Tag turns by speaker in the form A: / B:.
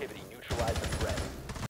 A: activity. Neutralize.